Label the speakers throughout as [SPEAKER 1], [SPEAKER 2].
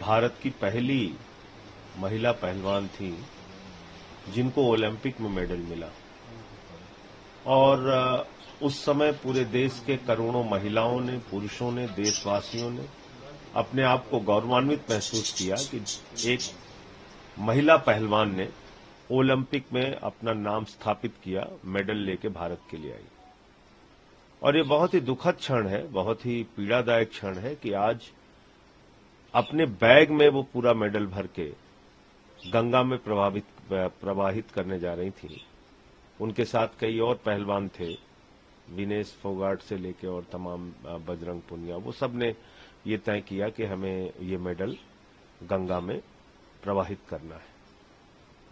[SPEAKER 1] भारत की पहली महिला पहलवान थी, जिनको ओलंपिक में मेडल मिला। और उस समय पूरे देश के करोड़ों महिलाओं ने, पुरुषों ने, देशवासियों ने अपने आप को गौरवान्वित महसूस किया कि एक महिला पहलवान ने ओलंपिक में अपना नाम स्थापित किया, मेडल लेके भारत के लिए आई। और ये बहुत ही दुखद क्षण है, बहुत ही पीड़ादायक क्षण है कि आज अपने बैग में वो पूरा मेडल भर के गंगा में प्रभावित, प्रवाहित करने जा रही थी। उनके साथ कई और पहलवान थे, विनेश फोगाट से लेके और तमाम बजरंग पुनिया। वो सबने ये तय किया कि हमें ये मेडल गंगा में प्रवाहित करना है।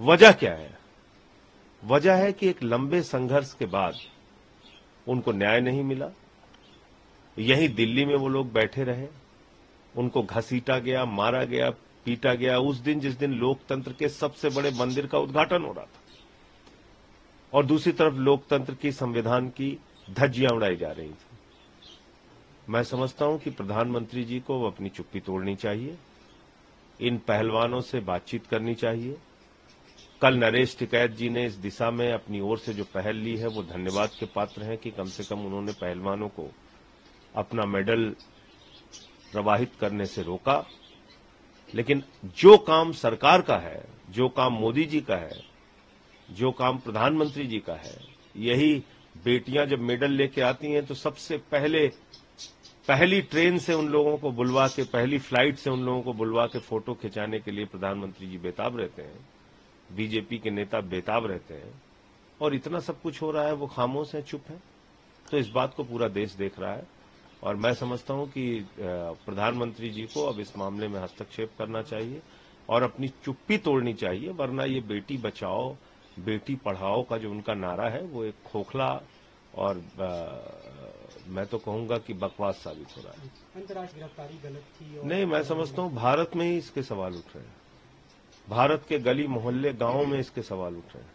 [SPEAKER 1] वजह क्या है? वजह है कि एक लंबे संघर्ष के बाद उनको न्याय नहीं मिला। यही दिल्ली में वो लोग बैठे रहे। उनको घसीटा गया, मारा गया, पीटा गया। उस दिन, जिस दिन लोकतंत्र के सबसे बड़े मंदिर का उद्घाटन हो रहा था। और दूसरी तरफ़ लोकतंत्र की संविधान की धज्जियाँ उड़ाई जा रही थी। मैं समझता हूँ कि प्रधानमंत्री जी को अपनी चुप्पी तोड़नी चाहिए, इन पहलवानों से बातचीत करनी चाहिए। कल नरेश टिकैत जी ने इस दिशा में अपनी ओर से जो पहल ली है, वो धन्यवाद के पात्र हैं कि कम से कम उन्होंने पहलवानों को अपना मेडल प्रवाहित करने से रोका। लेकिन जो काम सरकार का है, जो काम मोदी जी का है, जो काम प्रधानमंत्री जी का है, यही बेटियाँ जब मेडल लेके आती हैं तो सबसे पहले, पहली ट्रेन से उन लोगों को बुलवा के, पहली फ़्लाइट से उन लोगों को बुलवा के फ़ोटो खिंचाने के लिए प्रधानमंत्री जी बेताब रहते हैं। बीजेपी के नेता बेताब रहते हैं। और इतना सब कुछ हो रहा है, वो खामोश हैं, चुप हैं। तो इस बात को पूरा देश देख रहा है। और मैं समझता हूँ कि प्रधानमंत्री जी को अब इस मामले में हस्तक्षेप करना चाहिए और अपनी चुप्पी तोड़नी चाहिए वरना ये बेटी बचाओ बेटी पढ़ाओ का जो उनका नारा है वो एक खोखला और अ, मैं तो कहूँगा कि बकवास साबित हो रहा है।
[SPEAKER 2] अंतर्राष्ट्रीय गिरफ्तारी गलत थी और
[SPEAKER 1] नहीं मैं समझता हूँ भारत में ही इसके सवाल उठ रहे हैं। भारत के गली मोहल्ले गाँवों में इसके सवाल उठ रहे हैं।